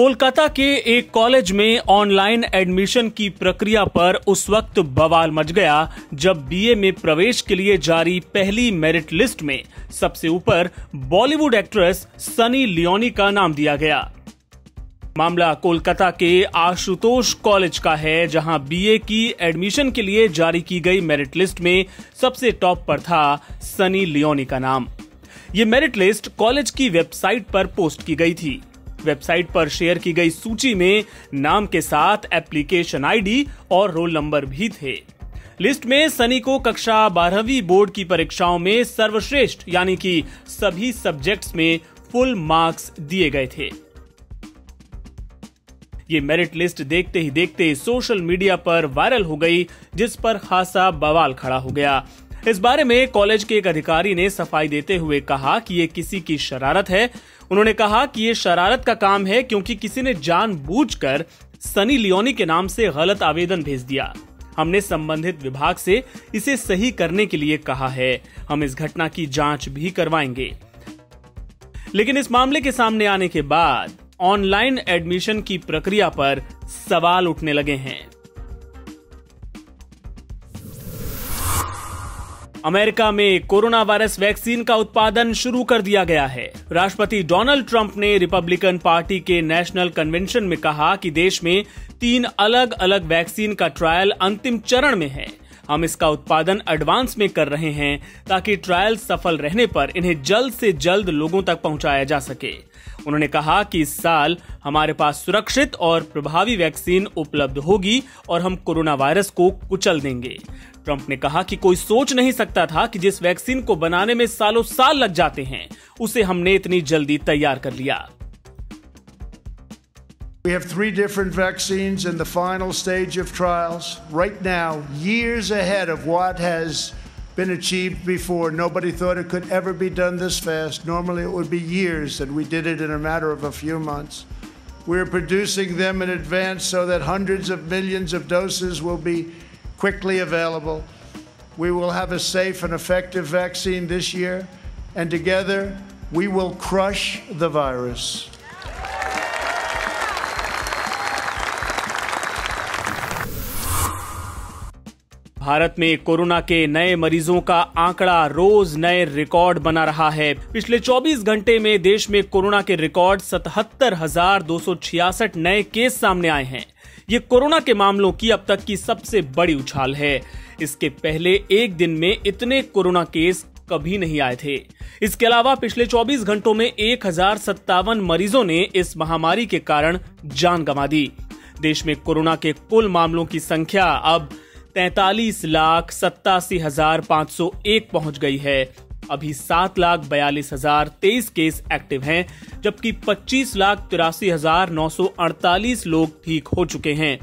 कोलकाता के एक कॉलेज में ऑनलाइन एडमिशन की प्रक्रिया पर उस वक्त बवाल मच गया, जब बीए में प्रवेश के लिए जारी पहली मेरिट लिस्ट में सबसे ऊपर बॉलीवुड एक्ट्रेस सनी लियोनी का नाम दिया गया। मामला कोलकाता के आशुतोष कॉलेज का है, जहाँ बीए की एडमिशन के लिए जारी की गई मेरिट लिस्ट में सबसे टॉप पर था सनी लियोनी का नाम। ये मेरिट लिस्ट कॉलेज की वेबसाइट पर पोस्ट की गई थी। वेबसाइट पर शेयर की गई सूची में नाम के साथ एप्लीकेशन आईडी और रोल नंबर भी थे। लिस्ट में सनी को कक्षा बारहवीं बोर्ड की परीक्षाओं में सर्वश्रेष्ठ, यानी कि सभी सब्जेक्ट्स में फुल मार्क्स दिए गए थे। ये मेरिट लिस्ट देखते ही देखते सोशल मीडिया पर वायरल हो गई, जिस पर खासा बवाल खड़ा हो गया। इस बारे में कॉलेज के एक अधिकारी ने सफ़ाई देते हुए कहा कि ये किसी की शरारत है उन्होंने कहा कि ये शरारत का काम है क्योंकि किसी ने जानबूझकर सनी लियोनी के नाम से गलत आवेदन भेज दिया। हमने संबंधित विभाग से इसे सही करने के लिए कहा है। हम इस घटना की जाँच भी करवाएँगे। लेकिन इस मामले के सामने आने के बाद ऑनलाइन एडमिशन की प्रक्रिया पर सवाल उठने लगे हैं। अमेरिका में कोरोना वायरस वैक्सीन का उत्पादन शुरू कर दिया गया है। राष्ट्रपति डोनाल्ड ट्रंप ने रिपब्लिकन पार्टी के नेशनल कन्वेंशन में कहा कि देश में तीन अलग अलग वैक्सीन का ट्रायल अंतिम चरण में है। हम इसका उत्पादन एडवांस में कर रहे हैं ताकि ट्रायल सफल रहने पर इन्हें जल्द से जल्द लोगों तक पहुँचाया जा सके। उन्होंने कहा कि इस साल हमारे पास सुरक्षित और प्रभावी वैक्सीन उपलब्ध होगी और हम कोरोना वायरस को कुचल देंगे ट्रंप ने कहा कि कोई सोच नहीं सकता था कि जिस वैक्सीन को बनाने में सालों साल लग जाते हैं उसे हमने इतनी जल्दी तैयार कर लिया We have three different vaccines in the final stage of trials. Right now, years ahead of what has been achieved before. Nobody thought it could ever be done this fast. Normally, it would be years, and we did it in a matter of a few months. We're producing them in advance so that hundreds of millions of doses will be quickly available. We will have a safe and effective vaccine this year, and together we will crush the virus. Bharat में corona के नए मरीजों का आंकड़ा रोज नए record बना रहा है। पिछले 24 घंटे में देश में कोरोना के रिकॉर्ड सतहत्तर नए केस सामने आए हैं। ये कोरोना के मामलों की अब तक की सबसे बड़ी उछाल है। इसके पहले एक दिन में इतने कोरोना केस कभी नहीं आए थे। इसके अलावा पिछले 24 घंटों में एक हज़ार सत्तावन मरीजों ने इस महामारी के कारण जान गंवा दी। देश में कोरोना के कुल मामलों की संख्या अब तैतालीस लाख सत्तासी हज़ार पाँच सौ एक पहुँच गई है। अभी सात लाख बयालीस हज़ार तेईस केस एक्टिव हैं, जबकि पच्चीस लाख तिरासी हज़ार नौ सौ अड़तालीस लोग ठीक हो चुके हैं।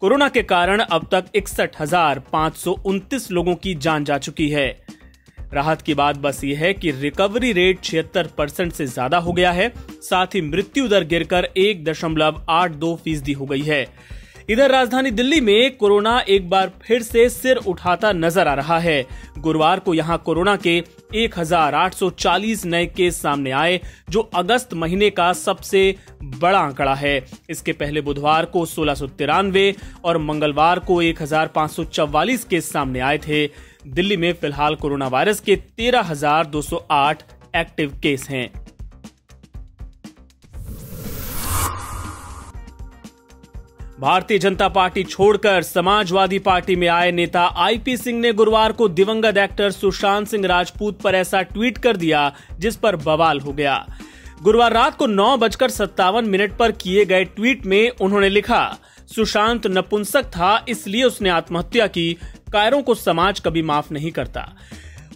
कोरोना के कारण अब तक इकसठ हज़ार पाँच सौ उनतीस लोगों की जान जा चुकी है। राहत की बात बस ये है कि रिकवरी रेट छिहत्तर परसेंट से ज़्यादा हो गया है, साथ ही मृत्यु दर गिरकर एक दशमलव आठ दो फ़ीसदी हो गई है। इधर राजधानी दिल्ली में कोरोना एक बार फिर से सिर उठाता नज़र आ रहा है। गुरुवार को यहाँ कोरोना के 1840 नए केस सामने आए जो अगस्त महीने का सबसे बड़ा आंकड़ा है। इसके पहले बुधवार को सोलह और मंगलवार को 1544 केस सामने आए थे। दिल्ली में फ़िलहाल कोरोना वायरस के 13,208 एक्टिव केस हैं। भारतीय जनता पार्टी छोड़कर समाजवादी पार्टी में आए नेता आईपी सिंह ने गुरुवार को दिवंगत एक्टर सुशांत सिंह राजपूत पर ऐसा ट्वीट कर दिया, जिस पर बवाल हो गया। गुरुवार रात को नौ बजकर सत्तावन मिनट पर किए गए ट्वीट में उन्होंने लिखा, सुशांत नपुंसक था, इसलिए उसने आत्महत्या की। कायरों को समाज कभी माफ़ नहीं करता।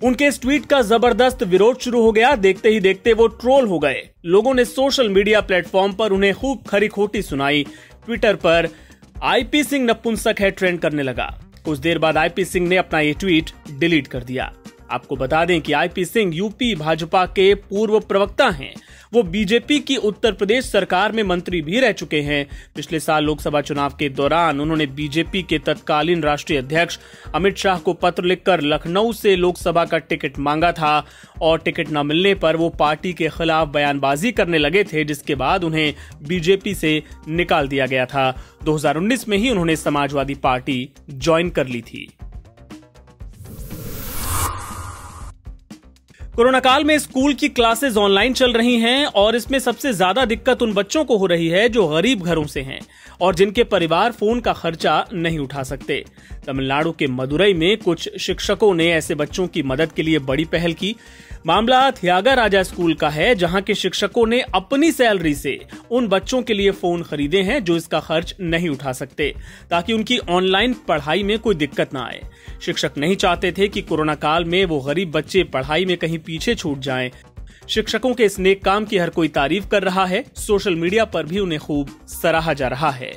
उनके इस ट्वीट का ज़बरदस्त विरोध शुरू हो गया। देखते ही देखते वो ट्रोल हो गए। लोगों ने सोशल मीडिया प्लेटफॉर्म पर उन्हें खूब खरी खोटी सुनाई। ट्विटर पर, आईपी सिंह नपुंसक है ट्रेंड करने लगा। कुछ देर बाद आईपी सिंह ने अपना ये ट्वीट डिलीट कर दिया। आपको बता दें कि आईपी सिंह यूपी, भाजपा के पूर्व प्रवक्ता हैं। वो बीजेपी की उत्तर प्रदेश सरकार में मंत्री भी रह चुके हैं। पिछले साल लोकसभा चुनाव के दौरान उन्होंने बीजेपी के तत्कालीन राष्ट्रीय अध्यक्ष अमित शाह को पत्र लिखकर लखनऊ से लोकसभा का टिकट मांगा था और टिकट न मिलने पर वो पार्टी के खिलाफ बयानबाजी करने लगे थे, जिसके बाद उन्हें बीजेपी से निकाल दिया गया था। 2019 में ही उन्होंने समाजवादी पार्टी ज्वाइन कर ली थी। कोरोना काल में स्कूल की क्लासेस ऑनलाइन चल रही हैं और इसमें सबसे ज़्यादा दिक्कत उन बच्चों को हो रही है जो गरीब घरों से हैं और जिनके परिवार फ़ोन का खर्चा नहीं उठा सकते। तमिलनाडु के मदुरई में कुछ शिक्षकों ने ऐसे बच्चों की मदद के लिए बड़ी पहल की। मामला थियागा राजा स्कूल का है, जहाँ के शिक्षकों ने अपनी सैलरी से उन बच्चों के लिए फ़ोन खरीदे हैं जो इसका खर्च नहीं उठा सकते, ताकि उनकी ऑनलाइन पढ़ाई में कोई दिक्कत ना आए। शिक्षक नहीं चाहते थे कि कोरोना काल में वो गरीब बच्चे पढ़ाई में कहीं पीछे छूट जाएँ। शिक्षकों के इस नेक काम की हर कोई तारीफ़ कर रहा है सोशल मीडिया पर भी उन्हें खूब सराहा जा रहा है